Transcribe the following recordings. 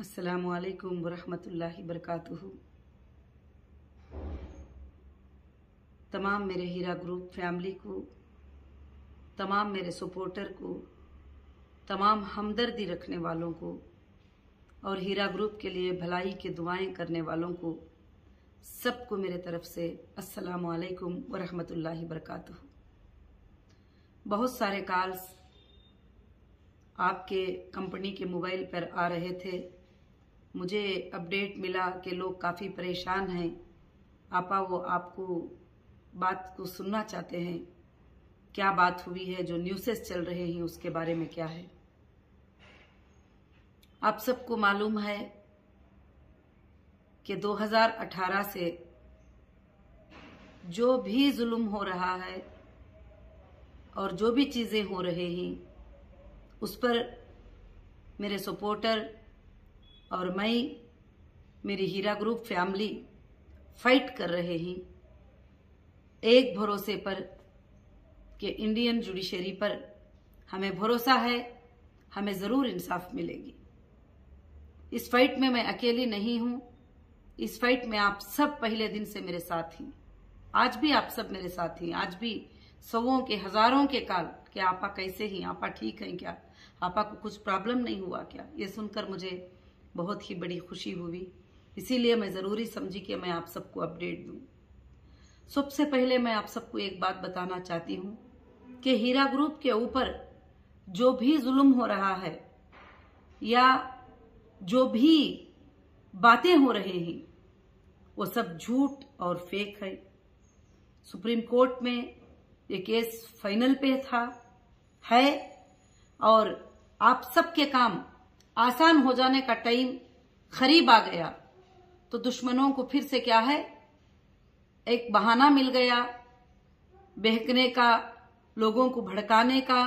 असलकम वरहमतुल्लाहि वरकातुहू तमाम मेरे हीरा ग्रुप फैमिली को, तमाम मेरे सपोर्टर को, तमाम हमदर्दी रखने वालों को और हीरा ग्रुप के लिए भलाई की दुआएँ करने वालों को सबको मेरे तरफ़ से अस्सलाम वालेकुम वरहमतुल्लाहि वरकातुहू बहुत सारे कॉल्स आपके कंपनी के मोबाइल पर आ रहे थे। मुझे अपडेट मिला कि लोग काफ़ी परेशान हैं। आपा वो आपको बात को सुनना चाहते हैं। क्या बात हुई है? जो न्यूसेस चल रहे हैं, उसके बारे में क्या है? आप सबको मालूम है कि 2018 से जो भी जुल्म हो रहा है और जो भी चीज़ें हो रहे हैं, उस पर मेरे सपोर्टर और मैं, मेरी हीरा ग्रुप फैमिली फाइट कर रहे हैं। एक भरोसे पर कि इंडियन जुडिशरी पर हमें भरोसा है, हमें ज़रूर इंसाफ मिलेगी। इस फाइट में मैं अकेली नहीं हूँ। इस फाइट में आप सब पहले दिन से मेरे साथ हैं। आज भी आप सब मेरे साथ हैं। आज भी सौों के, हज़ारों के काल कि आपा कैसे ही? आपा ठीक हैं क्या? आपा को कुछ प्रॉब्लम नहीं हुआ क्या? ये सुनकर मुझे बहुत ही बड़ी खुशी हुई। इसीलिए मैं ज़रूरी समझी कि मैं आप सबको अपडेट दूँ। सबसे पहले मैं आप सबको एक बात बताना चाहती हूँ कि हीरा ग्रुप के ऊपर जो भी जुल्म हो रहा है या जो भी बातें हो रहे हैं, वो सब झूठ और फेक है। सुप्रीम कोर्ट में ये केस फाइनल पे था, है, और आप सबके काम आसान हो जाने का टाइम खरीब आ गया। तो दुश्मनों को फिर से क्या है? एक बहाना मिल गया बहकने का, लोगों को भड़काने का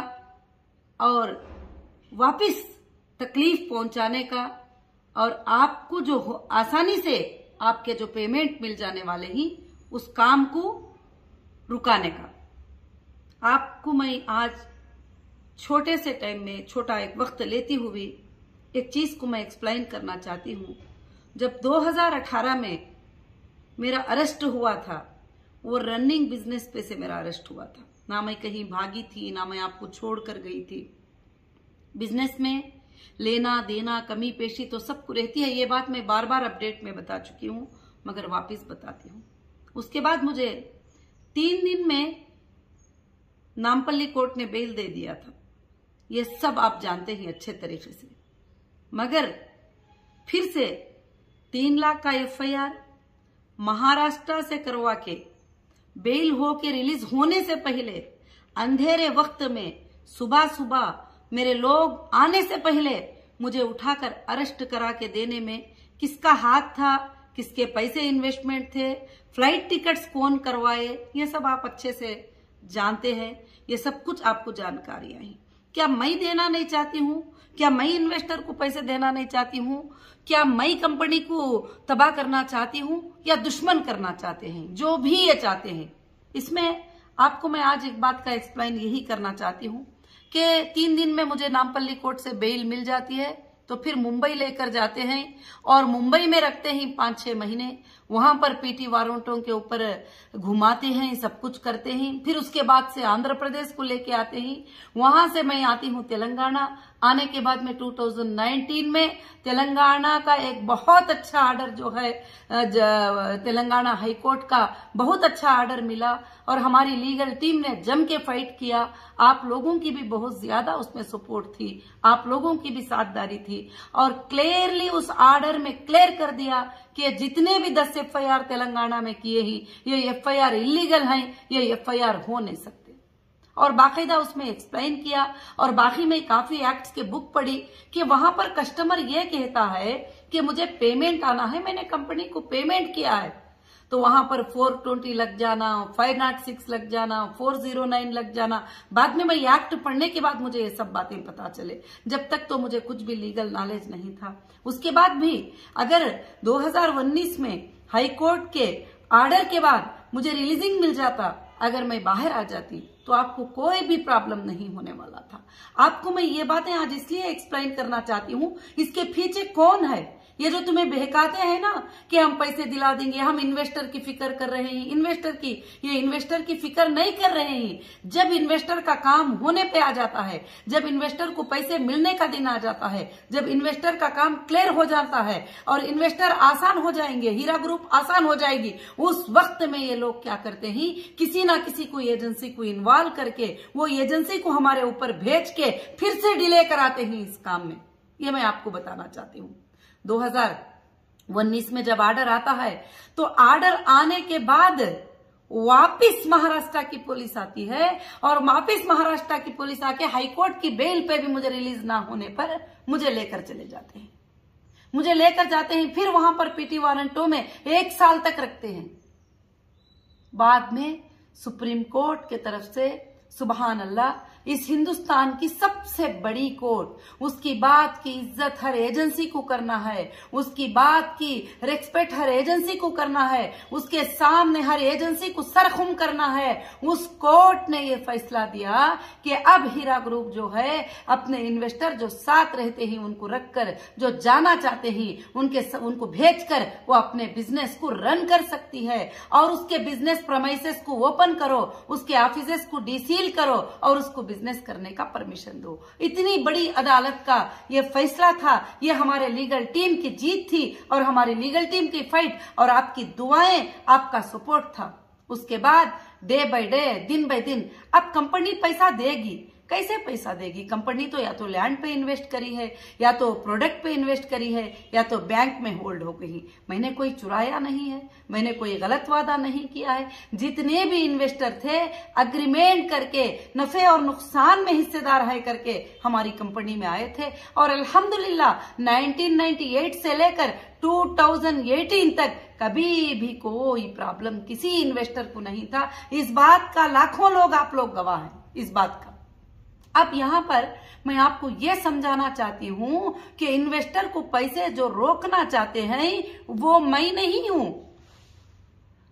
और वापस तकलीफ़ पहुँचाने का और आपको जो आसानी से आपके जो पेमेंट मिल जाने वाले ही, उस काम को रुकाने का। आपको मैं आज छोटे से टाइम में, छोटा एक वक्त लेती हुई एक चीज़ को मैं एक्सप्लेन करना चाहती हूँ। जब 2018 में मेरा अरेस्ट हुआ था, वो रनिंग बिज़नेस पे से मेरा अरेस्ट हुआ था। ना मैं कहीं भागी थी, ना मैं आपको छोड़ कर गई थी। बिज़नेस में लेना, देना, कमी, पेशी तो सबको रहती है। ये बात मैं बार बार अपडेट में बता चुकी हूँ, मगर वापस बताती हूँ। उसके बाद मुझे तीन दिन में नामपल्ली कोर्ट ने बेल दे दिया था। ये सब आप जानते हैं अच्छे तरीके से। मगर फिर से तीन लाख का एफआईआर महाराष्ट्र से करवा के, बेल हो के रिलीज़ होने से पहले, अंधेरे वक्त में सुबह सुबह मेरे लोग आने से पहले मुझे उठाकर अरेस्ट करा के देने में किसका हाथ था, किसके पैसे इन्वेस्टमेंट थे फ़्लाइट टिकट्स कौन करवाए, ये सब आप अच्छे से जानते हैं, ये सब कुछ आपको जानकारियाँ हैं। क्या मैं देना नहीं चाहती हूँ? क्या मैं इन्वेस्टर को पैसे देना नहीं चाहती हूँ? क्या मैं कंपनी को तबाह करना चाहती हूँ या दुश्मन करना चाहते हैं? जो भी ये चाहते हैं। इसमें आपको मैं आज एक बात का एक्सप्लेन यही करना चाहती हूँ कि तीन दिन में मुझे नामपल्ली कोर्ट से बेल मिल जाती है तो फिर मुंबई लेकर जाते हैं और मुंबई में रखते हैं पाँच छह महीने। वहाँ पर पीटी वारंटों के ऊपर घुमाते हैं, सब कुछ करते हैं। फिर उसके बाद से आंध्र प्रदेश को लेके आते हैं। वहाँ से मैं आती हूँ तेलंगाना। आने के बाद में 2019 में तेलंगाना का एक बहुत अच्छा आर्डर जो है तेलंगाना हाईकोर्ट का बहुत अच्छा आर्डर मिला और हमारी लीगल टीम ने जम के फाइट किया। आप लोगों की भी बहुत ज़्यादा उसमें सपोर्ट थी। आप लोगों की भी साथदारी थी। और क्लियरली उस आर्डर में क्लियर कर दिया कि जितने भी दस एफआईआर तेलंगाना में किए ही, ये एफआईआर इलीगल हैं, ये एफआईआर हो नहीं सकते। और बाकायदा उसमें एक्सप्लेन किया, और बाकी में काफ़ी एक्ट्स के बुक पढ़ी कि वहाँ पर कस्टमर ये कहता है कि मुझे पेमेंट आना है, मैंने कंपनी को पेमेंट किया है। तो वहाँ पर 420 लग जाना 506 लग जाना 409 लग जाना। बाद में मैं एक्ट पढ़ने के बाद मुझे ये सब बातें पता चले। जब तक तो मुझे कुछ भी लीगल नॉलेज नहीं था। उसके बाद भी अगर 2019 में हाई कोर्ट के ऑर्डर के बाद मुझे रिलीजिंग मिल जाता, अगर मैं बाहर आ जाती तो आपको कोई भी प्रॉब्लम नहीं होने वाला था। आपको मैं ये बातें आज इसलिए एक्सप्लेन करना चाहती हूँ, इसके पीछे कौन है? ये जो तुम्हें बहकाते हैं ना कि हम पैसे दिला देंगे, हम इन्वेस्टर की फ़िक्र कर रहे हैं इन्वेस्टर की, ये इन्वेस्टर की फ़िक्र नहीं कर रहे हैं। जब इन्वेस्टर का काम होने पे आ जाता है, जब इन्वेस्टर को पैसे मिलने का दिन आ जाता है, जब इन्वेस्टर का काम क्लियर हो जाता है और इन्वेस्टर आसान हो जाएँगे, हीरा ग्रुप आसान हो जाएगी, उस वक्त में ये लोग क्या करते हैं? किसी ना किसी को एजेंसी को इन्वॉल्व करके, वो एजेंसी को हमारे ऊपर भेज के फिर से डिले कराते हैं इस काम में। ये मैं आपको बताना चाहती हूँ। 2019 में जब ऑर्डर आता है तो ऑर्डर आने के बाद वापिस महाराष्ट्र की पुलिस आती है और वापिस महाराष्ट्र की पुलिस आके हाईकोर्ट की बेल पे भी मुझे रिलीज़ ना होने पर मुझे लेकर चले जाते हैं। मुझे लेकर जाते हैं, फिर वहाँ पर पीटी वारंटो में एक साल तक रखते हैं। बाद में सुप्रीम कोर्ट के तरफ़ से सुबहान अल्लाह इस हिंदुस्तान की सबसे बड़ी कोर्ट उसकी बात की इज़्ज़त हर एजेंसी को करना है उसकी बात की रेस्पेक्ट हर एजेंसी को करना है उसके सामने हर एजेंसी को सरखुम करना है। उस कोर्ट ने यह फैसला दिया कि अब हीरा ग्रुप जो है अपने इन्वेस्टर जो साथ रहते हैं उनको रखकर जो जाना चाहते हैं उनके स, उनको भेजकर वो अपने बिज़नेस को रन कर सकती है। और उसके बिज़नेस प्रमाइसेस को ओपन करो उसके ऑफ़िस को डिसील करो और उसको बिज़नेस करने का परमिशन दो। इतनी बड़ी अदालत का ये फैसला था, ये हमारे लीगल टीम की जीत थी और हमारी लीगल टीम की फाइट और आपकी दुआएँ, आपका सपोर्ट था। उसके बाद डे बाय डे दिन बाय दिन, अब कंपनी पैसा देगी। कैसे पैसा देगी? कंपनी तो या तो लैंड पे इन्वेस्ट करी है, या तो प्रोडक्ट पे इन्वेस्ट करी है, या तो बैंक में होल्ड हो गई। मैंने कोई चुराया नहीं है, मैंने कोई गलत वादा नहीं किया है। जितने भी इन्वेस्टर थे अग्रीमेंट करके, नफे और नुकसान में हिस्सेदार है करके हमारी कंपनी में आए थे। और अल्हम्दुलिल्लाह 1998 से लेकर 2018 तक कभी भी कोई प्रॉब्लम किसी इन्वेस्टर को नहीं था। इस बात का लाखों लोग आप लोग गवाह हैं। इस बात का। अब यहाँ पर मैं आपको यह समझाना चाहती हूँ कि इन्वेस्टर को पैसे जो रोकना चाहते हैं वो मैं नहीं हूँ।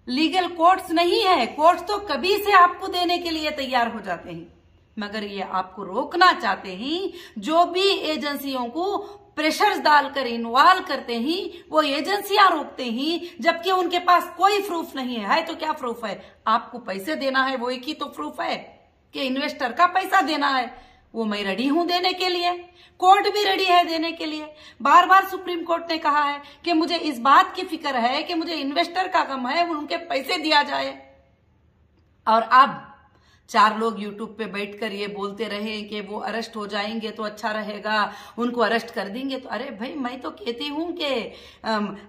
लीगल कोर्ट्स नहीं है। कोर्ट्स तो कभी से आपको देने के लिए तैयार हो जाते हैं। मगर ये आपको रोकना चाहते हैं जो भी एजेंसियों को प्रेशर्स डालकर इन्वॉल्व करते ही वो एजेंसियाँ रोकते ही जबकि उनके पास कोई प्रूफ नहीं है, है तो क्या प्रूफ है? आपको पैसे देना है वो एक ही तो प्रूफ है। कि इन्वेस्टर का पैसा देना है, वो मैं रेडी हूँ देने के लिए। कोर्ट भी रेडी है देने के लिए। बार बार सुप्रीम कोर्ट ने कहा है कि मुझे इस बात की फ़िक्र है कि मुझे इन्वेस्टर का कम है उनके पैसे दिया जाए। और अब चार लोग यूट्यूब पे बैठकर ये बोलते रहे कि वो अरेस्ट हो जाएँगे तो अच्छा रहेगा, उनको अरेस्ट कर देंगे। तो अरे भाई, मैं तो कहती हूँ कि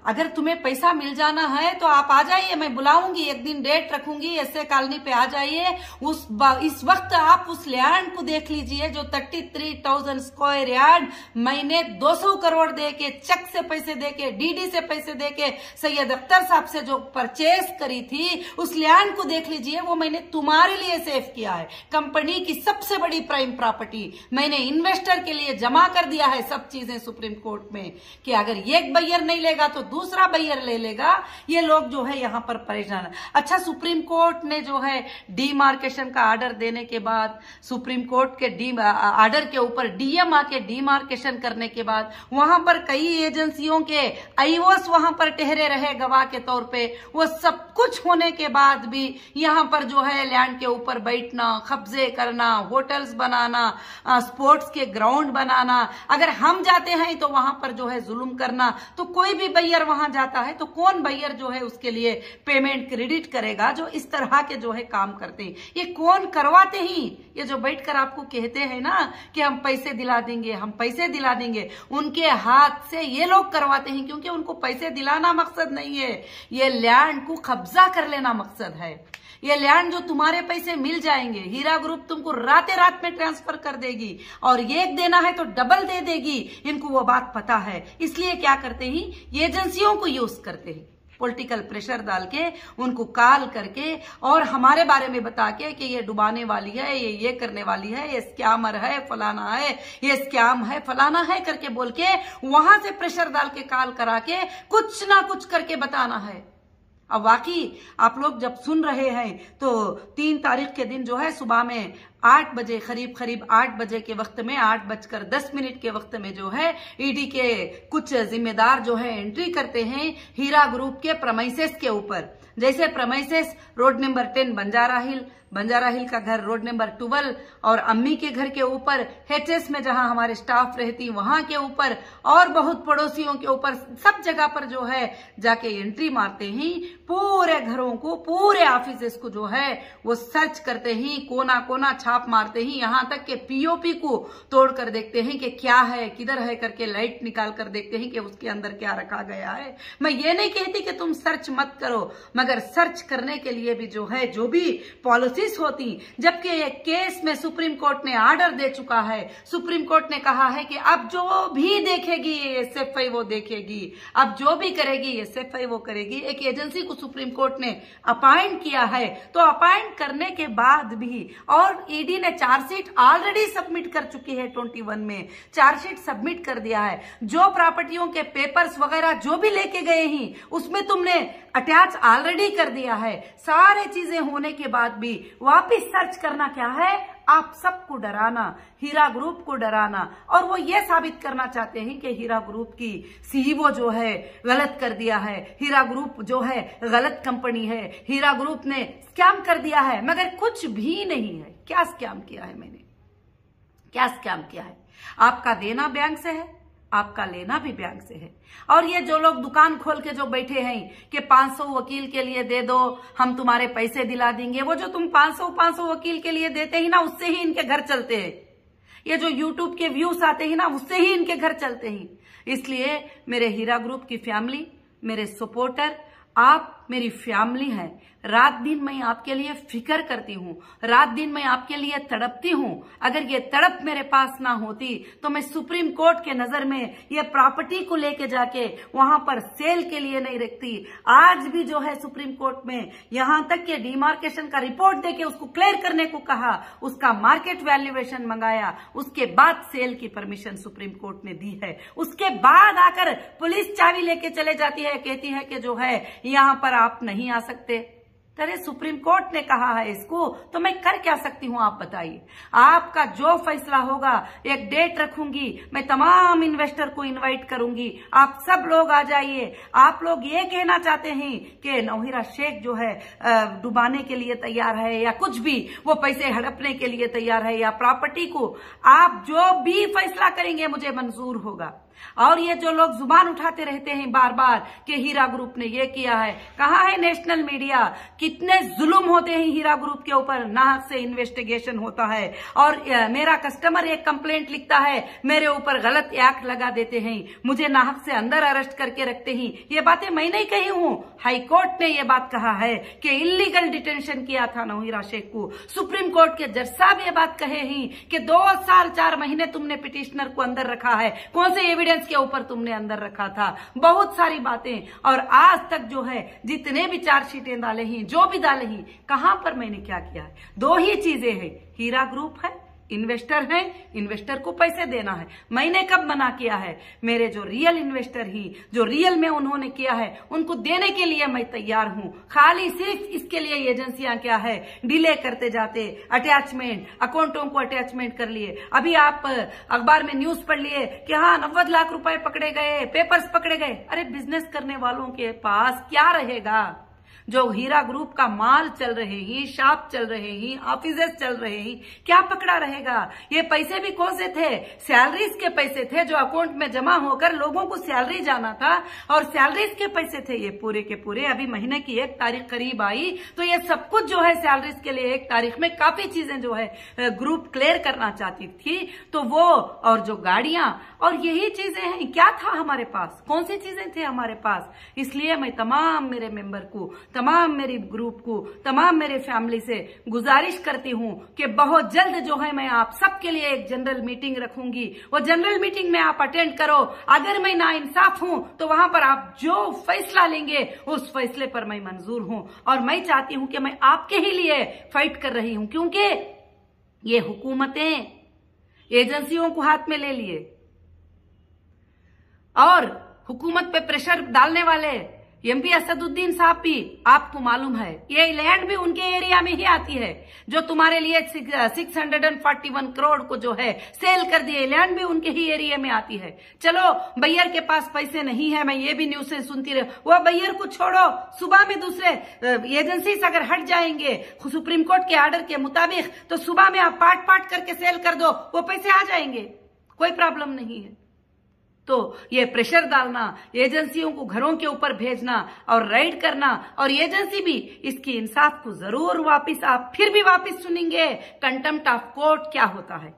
अगर तुम्हें पैसा मिल जाना है तो आप आ जाइए, मैं बुलाऊँगी, एक दिन डेट रखूँगी, ऐसे कॉलोनी पे आ जाइए। उस इस वक्त आप उस लैंड को देख लीजिए जो thirty three thousand square yard मैंने दो सौ करोड़ दे के चेक से पैसे दे के डीडी से पैसे दे के, सैयद अख्तर साहब से जो परचेज करी थी, उस लैंड को देख लीजिए, वो मैंने तुम्हारे लिए सेफ़ किया है। कंपनी की सबसे बड़ी प्राइम प्रॉपर्टी। मैंने इन्वेस्टर के लिए जमा कर दिया है सब चीज़ें सुप्रीम कोर्ट में कि अगर एक बैयर नहीं लेगा तो दूसरा बैयर ले लेगा। ये लोग जो है यहाँ पर परेशान अच्छा सुप्रीम कोर्ट ने जो है डीमार्केशन का ऑर्डर देने के बाद, सुप्रीम कोर्ट के डी ऑर्डर के ऊपर डीएम आके डीमार्केशन करने के बाद, वहाँ पर कई एजेंसियों के आईओस वहाँ पर ठहरे रहे गवाह के तौर पे। वो सब कुछ होने के बाद भी यहाँ पर जो है लैंड के ऊपर बैठना, कब्जे करना, होटल्स बनाना स्पोर्ट्स के ग्राउंड बनाना। अगर हम जाते हैं तो वहाँ पर जो है जुल्म करना। तो कोई भी बैयर वहाँ जाता है तो कौन बैयर जो है उसके लिए पेमेंट, क्रेडिट करेगा जो इस तरह के जो है काम करते हैं? ये कौन करवाते ही? ये जो बैठकर आपको कहते हैं ना कि हम पैसे दिला देंगे, हम पैसे दिला देंगे, उनके हाथ से ये लोग करवाते हैं क्योंकि उनको पैसे दिलाना मकसद नहीं है। ये लैंड को कब्जा कर लेना मकसद है। ये लैंड जो तुम्हारे पैसे मिल जाएँगे हीरा ग्रुप तुमको राते रात में ट्रांसफ़र कर देगी और एक देना है तो डबल दे देगी। इनको वो बात पता है। इसलिए क्या करते ही? एजेंसियों को यूज़ करते हैं। पॉलिटिकल प्रेशर डाल के, उनको काल करके और हमारे बारे में बता के कि ये डुबाने वाली है, ये ये करने वाली है, ये स्कैमर है, फलाना है, ये स्कैम है, फलाना है करके बोल के वहाँ से प्रेशर डाल के काल करा के कुछ ना कुछ करके बताना है। अब वाकई, आप लोग जब सुन रहे हैं तो तीन तारीख के दिन जो है, सुबह में आठ बजे, करीब करीब आठ बजे के वक्त में, आठ बजकर दस मिनट के वक्त में जो है ईडी के कुछ जिम्मेदार जो है एंट्री करते हैं, हीरा ग्रुप के प्रमाइसेस के ऊपर। जैसे premises road number ten Banjara hill Banjara hill का घर रोड नंबर ट्वेल्व और अम्मी के घर के ऊपर हेचेस में जहाँ हमारे स्टाफ रहती, वहाँ के ऊपर और बहुत पड़ोसियों के ऊपर सब जगह पर जो है, जाके एंट्री मारते ही। पूरे घरों को, पूरे ऑफ़िस को जो है, वो सर्च करते ही कोना कोना छाप मारते ही। यहाँ तक के पीओपी को तोड़ कर देखते हैं कि क्या है, किधर है करके लाइट निकाल कर देखते हैं कि उसके अंदर क्या रखा गया है। मैं ये नहीं कहती कि तुम सर्च मत करो, मगर सर्च करने के लिए भी जो है, जो भी पॉलिसी कोशिश होती, जबकि ये केस में सुप्रीम कोर्ट ने आर्डर दे चुका है। सुप्रीम कोर्ट ने कहा है कि अब जो भी देखेगी, ये एसएफआई वो देखेगी। अब जो भी करेगी एसएफआई वो करेगी। एक एजेंसी को सुप्रीम कोर्ट ने अपॉइंट किया है तो अपॉइंट करने के बाद भी, और ईडी ने चार्जशीट ऑलरेडी सबमिट कर चुकी है ट्वेंटी में। चार्जशीट सबमिट कर दिया है। जो प्रॉपर्टियों के पेपर्स वगैरह जो भी लेके गए ही, उसमें तुमने अटैच ऑलरेडी कर दिया है। सारे चीज़ें होने के बाद भी वापिस सर्च करना क्या है? आप सबको डराना, हीरा ग्रुप को डराना। और वो ये साबित करना चाहते हैं कि हीरा ग्रुप की सीईओ जो है, गलत कर दिया है। हीरा ग्रुप जो है, गलत कंपनी है। हीरा ग्रुप ने स्कैम कर दिया है। मगर कुछ भी नहीं है। क्या स्कैम किया है मैंने? क्या स्कैम किया है? आपका देना बैंक से है। आपका लेना भी बैंक से है। और ये जो लोग दुकान खोल के जो बैठे हैं कि 500 वकील के लिए दे दो, हम तुम्हारे पैसे दिला देंगे। वो जो तुम 500 500 वकील के लिए देते ही ना, उससे ही इनके घर चलते हैं। ये जो यूट्यूब के व्यूज़ आते हैं ना, उससे ही इनके घर चलते हैं। इसलिए मेरे हीरा ग्रुप की फैमिली मेरे सपोर्टर आप मेरी फैमिली है। रात दिन मैं आपके लिए फ़िक्र करती हूँ। रात दिन मैं आपके लिए तड़पती हूँ। अगर ये तड़प मेरे पास ना होती तो मैं सुप्रीम कोर्ट के नज़र में ये प्रॉपर्टी को लेके जाके वहाँ पर सेल के लिए नहीं रखती। आज भी जो है सुप्रीम कोर्ट में यहाँ तक के डिमार्केशन का रिपोर्ट देके उसको क्लियर करने को कहा, उसका मार्केट वैल्यूएशन मंगाया, उसके बाद सेल की परमिशन सुप्रीम कोर्ट ने दी है। उसके बाद आकर पुलिस चाबी लेके चले जाती है, कहती है कि जो है, यहाँ पर आप नहीं आ सकते। अरे, सुप्रीम कोर्ट ने कहा है इसको तो मैं कर क्या सकती हूँ, आप बताइए। आपका जो फैसला होगा, एक डेट रखूँगी। मैं तमाम इन्वेस्टर को इनवाइट करूँगी। आप सब लोग आ जाइए। आप लोग ये कहना चाहते हैं कि नौहिरा शेख जो है डुबाने के लिए तैयार है, या कुछ भी, वो पैसे हड़पने के लिए तैयार है, या प्रॉपर्टी को। आप जो भी फैसला करेंगे, मुझे मंजूर होगा। और ये जो लोग ज़ुबान उठाते रहते हैं बार बार कि हीरा ग्रुप ने ये किया है। कहा है नेशनल मीडिया, कितने जुल्म होते हैं हीरा ग्रुप के ऊपर? नाहक से इन्वेस्टिगेशन होता है। और मेरा कस्टमर एक कंप्लेंट लिखता है, मेरे ऊपर गलत एक्ट लगा देते हैं। मुझे नाहक से अंदर अरेस्ट करके रखते हैं। ये बातें मैं नहीं कही हूँ। हाईकोर्ट ने ये बात कहा है कि इलीगल डिटेंशन किया था नौहीरा शेख को। सुप्रीम कोर्ट के जज साहब ये बात कहे ही कि दो साल चार महीने तुमने पिटिशनर को अंदर रखा है। कौन से एविडेंस एविडेंस के ऊपर तुमने अंदर रखा था। बहुत सारी बातें। और आज तक जो है, जितने भी चार्जशीटें डाले ही, जो भी डाले ही, कहाँ पर मैंने क्या किया दो ही चीज़ें हैं। हीरा ग्रुप है इन्वेस्टर है, इन्वेस्टर को पैसे देना है। मैंने कब मना किया है? मेरे जो रियल इन्वेस्टर ही, जो रियल में उन्होंने किया है, उनको देने के लिए मैं तैयार हूँ। खाली सिर्फ़ इसके लिए एजेंसियाँ क्या है? डिले करते जाते अटैचमेंट अकाउंटों को अटैचमेंट कर लिए। अभी आप, अखबार में न्यूज़ पढ़ लिए कि हाँ नब्बे लाख रुपए पकड़े गए पेपर्स पकड़े गए। अरे बिज़नेस करने वालों के पास क्या रहेगा? जो हीरा ग्रुप का माल चल रहे ही, शॉप चल रहे ही ऑफ़िस चल रहे ही, क्या पकड़ा रहेगा? ये पैसे भी कौन से थे? सैलरीज के पैसे थे जो अकाउंट में जमा होकर लोगों को सैलरी जाना था। और सैलरीज के पैसे थे ये पूरे के पूरे। अभी महीने की एक तारीख करीब आई। तो ये सब कुछ जो है सैलरीज के लिए एक तारीख में काफ़ी चीज़ें जो है ग्रुप क्लियर करना चाहती थी। तो वो और जो गाड़ियाँ और यही चीज़ें हैं। क्या था हमारे पास? कौन सी चीज़ें थे हमारे पास? इसलिए मैं तमाम मेरे मेंबर को तमाम मेरी ग्रुप को, तमाम मेरे फैमिली से गुजारिश करती हूँ कि बहुत जल्द जो है मैं आप सबके लिए एक जनरल मीटिंग रखूँगी। वो जनरल मीटिंग में आप अटेंड करो। अगर मैं ना इंसाफ हूँ तो वहाँ पर आप जो फैसला लेंगे, उस फैसले पर मैं मंजूर हूँ। और मैं चाहती हूँ कि मैं आपके ही लिए फाइट कर रही हूँ। क्योंकि ये हुकूमतें एजेंसियों को हाथ में ले लिए। और हुकूमत पे प्रेशर डालने वाले एमपी असदुद्दीन साहब भी, आपको मालूम है, ये लैंड भी उनके एरिया में ही आती है, जो तुम्हारे लिए six hundred and forty one crore को जो है सेल कर दिए लैंड भी उनके ही एरिया में आती है। चलो बैयर के पास पैसे नहीं है, मैं ये भी न्यूज़ से सुनती रही, वो बैयर को छोड़ो, सुबह में दूसरे एजेंसी अगर हट जाएँगे, सुप्रीम कोर्ट के आर्डर के मुताबिक तो सुबह में आप पाट पाट करके सेल कर दो, वो पैसे आ जाएँगे, कोई प्रॉब्लम नहीं है। तो ये प्रेशर डालना, एजेंसियों को घरों के ऊपर भेजना और राइड करना और एजेंसी भी इसकी इंसाफ को ज़रूर वापस, आप फिर भी वापस सुनेंगे कंटेम्प्ट ऑफ़ कोर्ट क्या होता है?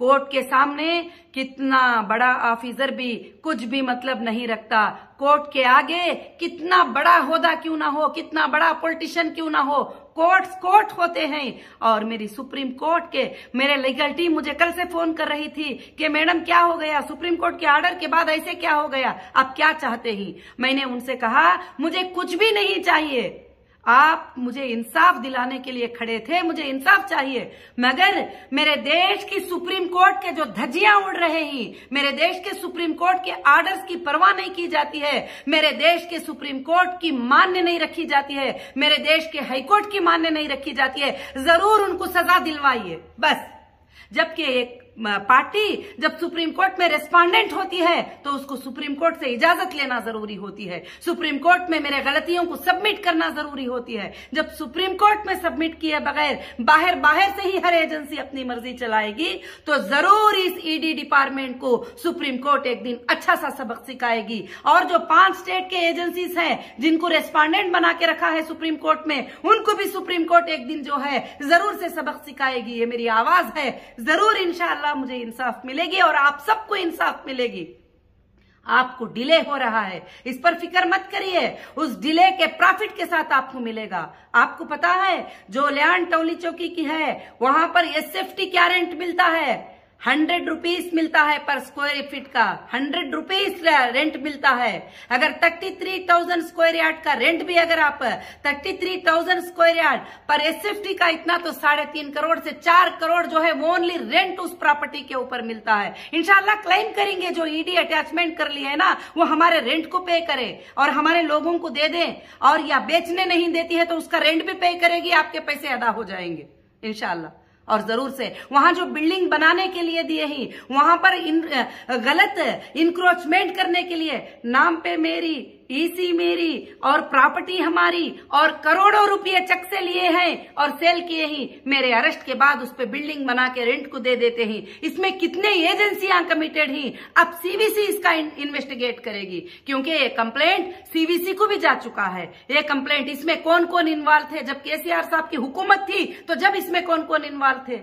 कोर्ट के सामने कितना बड़ा ऑफिसर भी कुछ भी मतलब नहीं रखता। कोर्ट के आगे कितना बड़ा होदा क्यों ना हो, कितना बड़ा पॉलिटिशियन क्यों ना हो कोर्ट कोर्ट होते हैं। और मेरी सुप्रीम कोर्ट के, मेरे लीगल टीम मुझे कल से फ़ोन कर रही थी कि मैडम क्या हो गया? सुप्रीम कोर्ट के आर्डर के बाद ऐसे क्या हो गया? आप क्या चाहते ही? मैंने उनसे कहा, मुझे कुछ भी नहीं चाहिए। आप मुझे इंसाफ दिलाने के लिए खड़े थे, मुझे इंसाफ चाहिए। मगर मेरे देश की सुप्रीम कोर्ट के जो धज्जियाँ उड़ रहे हैं, मेरे देश के सुप्रीम कोर्ट के आर्डर्स की परवाह नहीं की जाती है, मेरे देश के सुप्रीम कोर्ट की मान्य नहीं रखी जाती है, मेरे देश के हाईकोर्ट की मान्य नहीं रखी जाती है। ज़रूर उनको सजा दिलवाइए। बस, जबकि एक पार्टी, जब सुप्रीम कोर्ट में रेस्पॉन्डेंट होती है तो उसको सुप्रीम कोर्ट से इजाज़त लेना ज़रूरी होती है। सुप्रीम कोर्ट में मेरे गलतियों को सबमिट करना ज़रूरी होती है। जब सुप्रीम कोर्ट में सबमिट किए बगैर बाहर बाहर से ही हर एजेंसी अपनी मर्ज़ी चलाएगी तो ज़रूर इस ईडी डिपार्टमेंट को सुप्रीम कोर्ट एक दिन अच्छा सा सबक सिखाएगी। और जो पाँच स्टेट के एजेंसीज हैं, जिनको रेस्पॉन्डेंट बना के रखा है सुप्रीम कोर्ट में, उनको भी सुप्रीम कोर्ट एक दिन जो है, ज़रूर से सबक सिखाएगी। ये मेरी आवाज़ है। ज़रूर इंशाला इंशाल्लाह मुझे इंसाफ मिलेगी और आप सबको इंसाफ मिलेगी। आपको डिले हो रहा है। इस पर फ़िक्र मत करिए। उस डिले के प्रॉफिट के साथ आपको मिलेगा। आपको पता है, जो लैंड टोली चौकी की है, वहाँ पर एस क्या रेंट मिलता है। हंड्रेड रुपीज़ मिलता है पर स्क्वायर फीट का। हंड्रेड रुपीज़ रेंट मिलता है। अगर thirty three thousand square yard का रेंट भी अगर आप thirty three thousand square yard पर SFT का इतना तो साढ़े तीन करोड़ से चार करोड़ जो है वो ओनली रेंट उस प्रॉपर्टी के ऊपर मिलता है। इनशाला क्लेम करेंगे जो ईडी e अटैचमेंट कर लिए है ना, वो हमारे रेंट को पे करे और हमारे लोगों को दे दें और या बेचने नहीं देती है तो उसका रेंट भी पे करेगी, आपके पैसे अदा हो जाएँगे। इनशाला और ज़रूर से। वहाँ जो बिल्डिंग बनाने के लिए दिए ही वहाँ पर इन, गलत इंक्रोचमेंट करने के लिए नाम पे मेरी ईसी मेरी और प्रॉपर्टी हमारी और करोड़ों रुपए चक से लिए हैं और सेल किए ही। मेरे अरेस्ट के बाद उस पर बिल्डिंग बना के रेंट को दे देते हैं। इसमें कितने एजेंसियाँ कमिटेड ही? अब सीवीसी इसका इन्वेस्टिगेट करेगी, क्योंकि ये कंप्लेंट सीवीसी को भी जा चुका है। ये कंप्लेंट इसमें कौन कौन इन्वॉल्व थे? जब केसीआर साहब की हुकूमत थी तो जब इसमें कौन कौन इन्वॉल्व थे?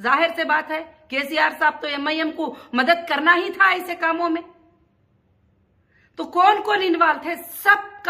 ज़ाहिर से बात है केसीआर साहब तो एमआईएम को मदद करना ही था ऐसे कामों में। तो कौन कौन इन्वॉल्व थे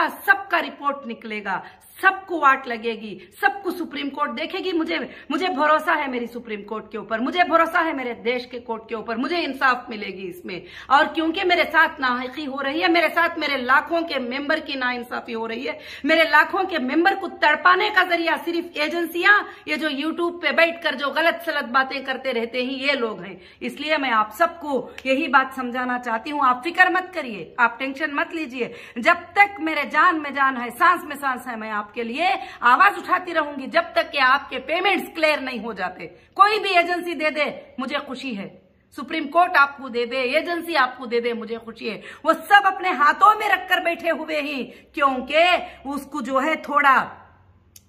सबका सबका रिपोर्ट निकलेगा। सबको वाट लगेगी। सबको सुप्रीम कोर्ट देखेगी। मुझे मुझे भरोसा है मेरी सुप्रीम कोर्ट के ऊपर। मुझे भरोसा है मेरे देश के कोर्ट के ऊपर। मुझे इंसाफ मिलेगी इसमें। और क्योंकि मेरे साथ नाहकी हो रही है, मेरे साथ मेरे लाखों के मेंबर की नाइंसाफी हो रही है, मेरे लाखों के मेंबर को तड़पाने का ज़रिया सिर्फ़ एजेंसियाँ, ये जो यूट्यूब पे बैठ कर जो गलत सलत बातें करते रहते हैं, ये लोग हैं। इसलिए मैं आप सबको यही बात समझाना चाहती हूँ। आप फ़िक्र मत करिए। आप टेंशन मत लीजिए। जब तक मेरे जान में जान है, सांस में सांस है मैं आपके लिए। आवाज़ उठाती रहूँगी जब तक कि आपके पेमेंट्स क्लियर नहीं हो जाते। कोई भी एजेंसी दे दे, मुझे खुशी है। सुप्रीम कोर्ट आपको दे दे एजेंसी आपको दे दे, मुझे खुशी है। वो सब अपने हाथों में रखकर बैठे हुए ही, क्योंकि उसको जो है थोड़ा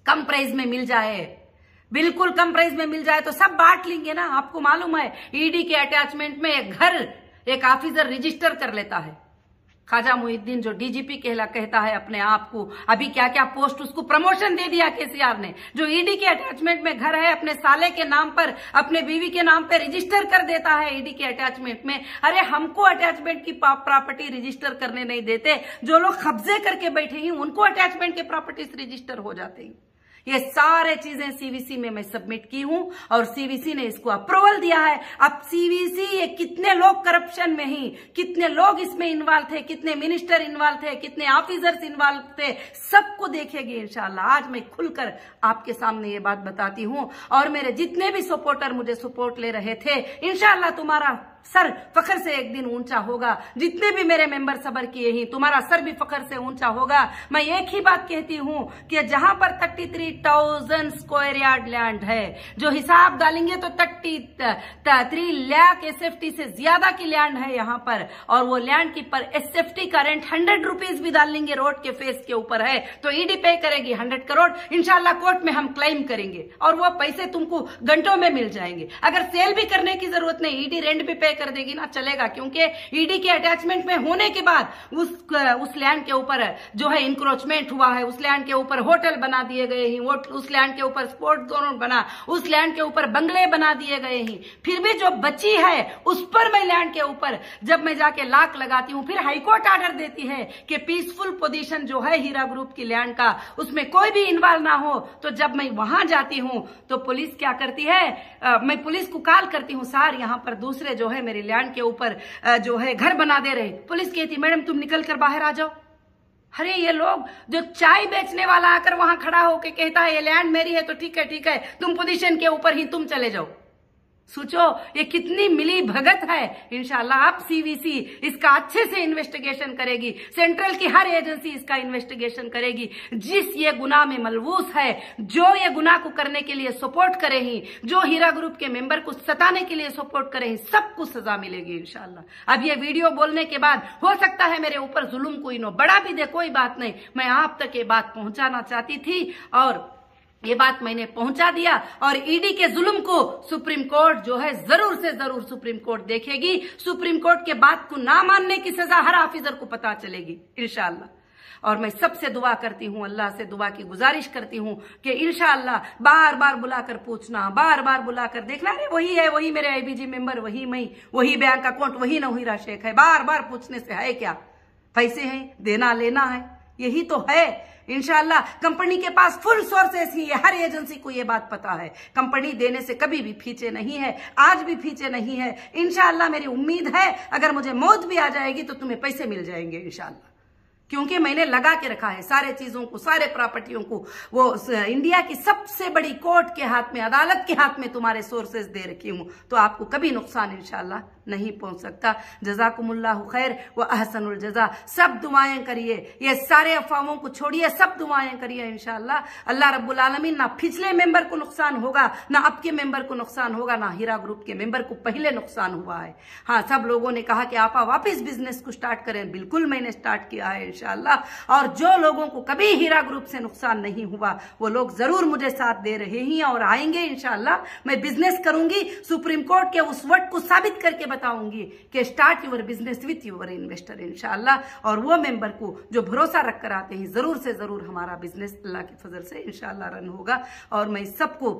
कम प्राइस में मिल जाए। बिल्कुल कम प्राइस में मिल जाए तो सब बांट लेंगे ना, आपको मालूम है ईडी के अटैचमेंट में एक घर, एक ऑफिसर रजिस्टर कर लेता है। खाजा मुहिद्दीन जो डीजीपी कहला, कहता है अपने आप को। अभी क्या क्या पोस्ट उसको प्रमोशन दे दिया केसीआर ने। जो ईडी के अटैचमेंट में घर है, अपने साले के नाम पर, अपने बीवी के नाम पर रजिस्टर कर देता है ईडी के अटैचमेंट में। अरे, हमको अटैचमेंट की प्रॉपर्टी रजिस्टर करने नहीं देते। जो लोग कब्जे करके बैठे हैं, उनको अटैचमेंट के प्रॉपर्टीज़ रजिस्टर हो जाते हैं। ये सारे चीज़ें सीवीसी में मैं सबमिट की हूँ और सीवीसी ने इसको अप्रूवल दिया है। अब सीवीसी ये कितने लोग करप्शन में ही, कितने लोग इसमें इन्वॉल्व थे, कितने मिनिस्टर इन्वॉल्व थे, कितने ऑफिसर्स इन्वॉल्व थे, सबको देखेगी इंशाल्लाह। आज मैं खुलकर आपके सामने ये बात बताती हूँ और मेरे जितने भी सपोर्टर मुझे सपोर्ट ले रहे थे, इंशाल्लाह तुम्हारा सर फखर से एक दिन ऊँचा होगा। जितने भी मेरे मेंबर सबर किए हैं, तुम्हारा सर भी फखर से ऊँचा होगा। मैं एक ही बात कहती हूँ कि जहाँ पर thirty three thousand square yard land है, जो हिसाब डालेंगे तो थर्टी थ्री लैख एस से ज़्यादा की लैंड है यहाँ पर, और वो लैंड की पर एस का रेंट हंड्रेड रुपीज़ भी डाल लेंगे रोड के फेस के ऊपर है तो ईडी पे करेगी हंड्रेड करोड़ इनशाला कोर्ट में हम क्लेम करेंगे, और वो पैसे तुमको घंटों में मिल जाएँगे। अगर सेल भी करने की ज़रूरत नहीं ईडी रेंट भी पे कर देगी ना चलेगा क्योंकि ईडी के अटैचमेंट में होने के बाद उस उस लैंड के ऊपर जो है इंक्रोचमेंट हुआ है उस लैंड के ऊपर होटल बना दिए गए हैं उस लैंड के ऊपर स्पोर्ट जोन बना उस लैंड के ऊपर बंगले बना दिए गए हैं। फिर भी जो बची है उस पर मैं लैंड के ऊपर जब मैं जाके लाख लगाती हूँ फिर हाईकोर्ट ऑर्डर देती है कि पीसफुल पोजीशन जो है हीरा ग्रुप की लैंड का उसमें कोई भी इन्वॉल्व ना हो। तो जब मैं वहाँ जाती हूँ तो पुलिस क्या करती है आ, मैं पुलिस को कॉल करती हूँ सार यहाँ पर दूसरे जो है मेरी लैंड के ऊपर जो है, घर बना दे रहे। पुलिस कहती, मैडम, तुम निकल कर बाहर आ जाओ। अरे, ये लोग जो चाय बेचने वाला आकर वहाँ खड़ा होके कहता है, ये लैंड मेरी है तो ठीक है ठीक है। तुम पोजीशन के ऊपर ही तुम चले जाओ। सोचो, ये कितनी मिली भगत है। इनशाला आप सीवीसी इसका अच्छे से इन्वेस्टिगेशन करेगी। सेंट्रल की हर एजेंसी इसका इन्वेस्टिगेशन करेगी। जिस ये गुना में मलबूस है, जो ये गुना को करने के लिए सपोर्ट करे ही जो हीरा ग्रुप के मेंबर को सताने के लिए सपोर्ट करे ही सबको सजा मिलेगी इनशाला अब ये वीडियो बोलने के बाद हो सकता है मेरे ऊपर जुल्म कोई नो बड़ा भी दे, कोई बात नहीं। मैं आप तक ये बात पहुंचाना चाहती थी और ये बात मैंने पहुँचा दिया और ईडी के जुल्म को सुप्रीम कोर्ट जो है ज़रूर से ज़रूर सुप्रीम कोर्ट देखेगी। सुप्रीम कोर्ट के बात को ना मानने की सजा हर ऑफिसर को पता चलेगी इनशाला और मैं सबसे दुआ करती हूँ, अल्लाह से दुआ की गुजारिश करती हूँ कि इनशाला बार बार बुलाकर पूछना, बार बार बुलाकर देखना, अरे वही है, वही मेरे आईबीजी मेंबर वही मैं, वही बैंक अकाउंट वही नहीरा शेख है। बार बार पूछने से है क्या? पैसे हैं, देना लेना है, यही तो है। इनशाला कंपनी के पास फुल सोर्सेस ही है हर एजेंसी को ये बात पता है। कंपनी देने से कभी भी पीछे नहीं है, आज भी पीछे नहीं है। इनशाला मेरी उम्मीद है, अगर मुझे मौत भी आ जाएगी तो तुम्हें पैसे मिल जाएँगे इनशाला क्योंकि मैंने लगा के रखा है सारे चीज़ों को, सारे प्रॉपर्टियों को, वो इंडिया की सबसे बड़ी कोर्ट के हाथ में, अदालत के हाथ में तुम्हारे सोर्सेज दे रखी हूँ। तो आपको कभी नुकसान, इंशाल्लाह नहीं पहुँच सकता। जजाकुमुल्ला खैर व अहसनुल जजा। सब दुआएँ करिए। ये सारे अफवाहों को छोड़िए। सब दुआएँ करिए इनशाला अल्लाह रब्बुल आलमीन ना पिछले मेंबर को नुकसान होगा, ना अब के मेंबर को नुकसान होगा, ना हीरा ग्रुप के मेंबर को पहले नुकसान हुआ है। हाँ सब लोगों ने कहा कि आप वापिस बिज़नेस को स्टार्ट करें। बिल्कुल मैंने स्टार्ट किया है इनशाला और जो लोगों को कभी हीरा ग्रुप से नुकसान नहीं हुआ, वो लोग ज़रूर मुझे साथ दे रहे हैं और आएँगे इनशाला मैं बिज़नेस करूँगी, सुप्रीम कोर्ट के उस वर्ड को साबित करके बताऊँगी कि start your business with your investor इनशाला और वो मेंबर को जो भरोसा रख कर आते हैं, ज़रूर से ज़रूर हमारा बिज़नेस अल्लाह की फजल से इनशाला रन होगा। और मैं सबको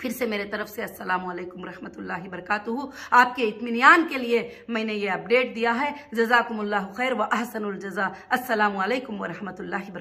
फिर से मेरे तरफ़ से अस्सलाम वालेकुम रहमतुल्लाहि बरकातुहू। आपके इत्मीनान के लिए मैंने ये अपडेट दिया है। जजाकुमुल्लाह खैर व अहसनुल जजा। अस्सलाम वालेकुम व रहमतुल्लाहि